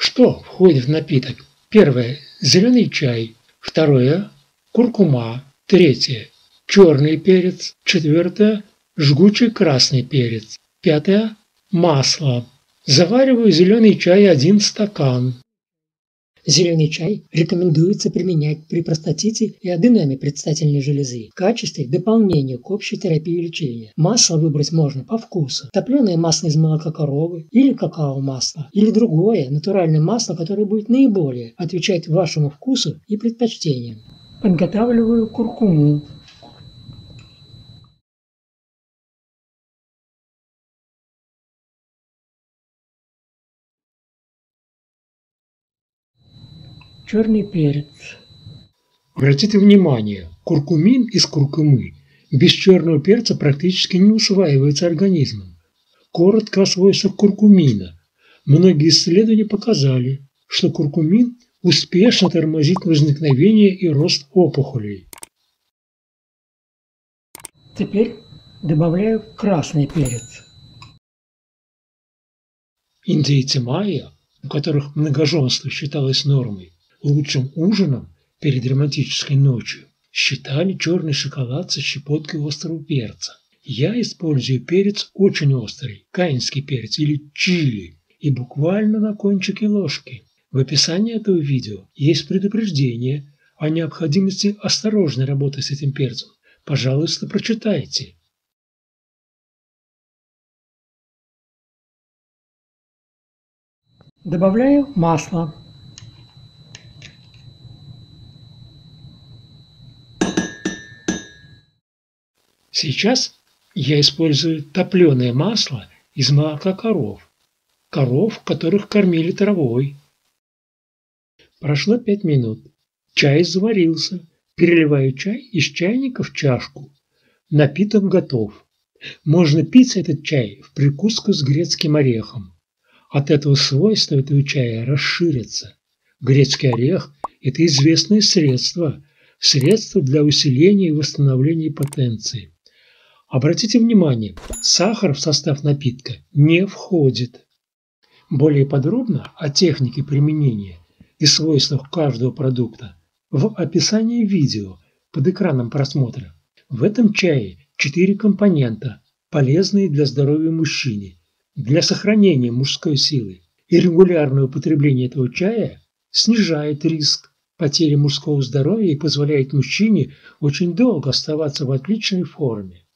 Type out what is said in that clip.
Что входит в напиток? Первое – зеленый чай. Второе – куркума. Третье – черный перец. Четвертое – жгучий красный перец. Пятое – масло. Завариваю зеленый чай один стакан. Зеленый чай рекомендуется применять при простатите и аденеме предстательной железы в качестве дополнения к общей терапии лечения. Масло выбрать можно по вкусу. Топленое масло из молока коровы или какао-масло, или другое натуральное масло, которое будет наиболее отвечать вашему вкусу и предпочтениям. Подготавливаю куркуму. Черный перец. Обратите внимание, куркумин из куркумы без черного перца практически не усваивается организмом. Коротко о свойствах куркумина. Многие исследования показали, что куркумин успешно тормозит возникновение и рост опухолей. Теперь добавляю красный перец. Индейцы майя, у которых многоженство считалось нормой, лучшим ужином перед романтической ночью считали черный шоколад со щепоткой острого перца. Я использую перец очень острый, каинский перец или чили, и буквально на кончике ложки. В описании этого видео есть предупреждение о необходимости осторожной работы с этим перцем. Пожалуйста, прочитайте. Добавляю масло. Сейчас я использую топленое масло из молока коров, коров, которых кормили травой. Прошло пять минут. Чай заварился. Переливаю чай из чайника в чашку. Напиток готов. Можно пить этот чай в прикуску с грецким орехом. От этого свойства этого чая расширится. Грецкий орех – это известное средство, средство для усиления и восстановления потенции. Обратите внимание, сахар в состав напитка не входит. Более подробно о технике применения и свойствах каждого продукта в описании видео под экраном просмотра. В этом чае четыре компонента, полезные для здоровья мужчины, для сохранения мужской силы. И регулярное употребление этого чая снижает риск потери мужского здоровья и позволяет мужчине очень долго оставаться в отличной форме.